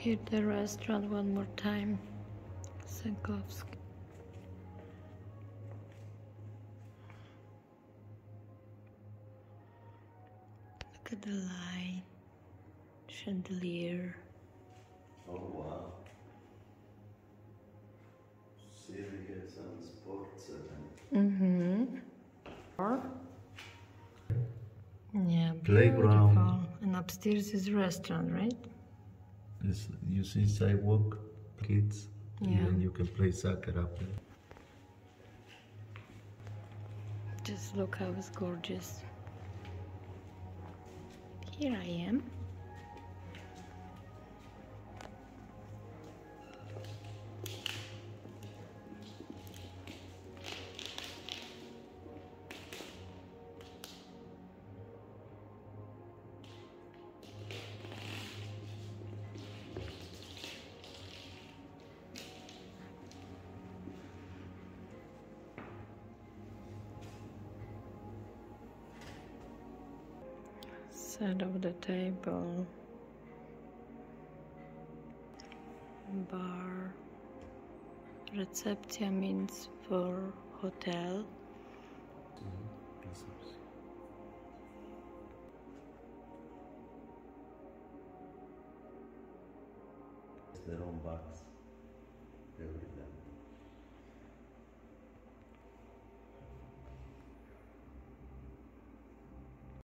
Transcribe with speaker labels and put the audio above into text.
Speaker 1: Hit the restaurant one more time. Sankovsky. Look at the light, chandelier.
Speaker 2: Oh wow. Serious and sports event.
Speaker 1: Mm-hmm. Yeah,
Speaker 2: Playground.
Speaker 1: beautiful. And upstairs is restaurant, right?
Speaker 2: This, you see sidewalk, kids,
Speaker 1: Yeah.
Speaker 2: and then you can play soccer up there.
Speaker 1: Just look how it's gorgeous. Here I am. Side of the table. Bar. Recepcja means for hotel.
Speaker 2: It's their own box. Everything.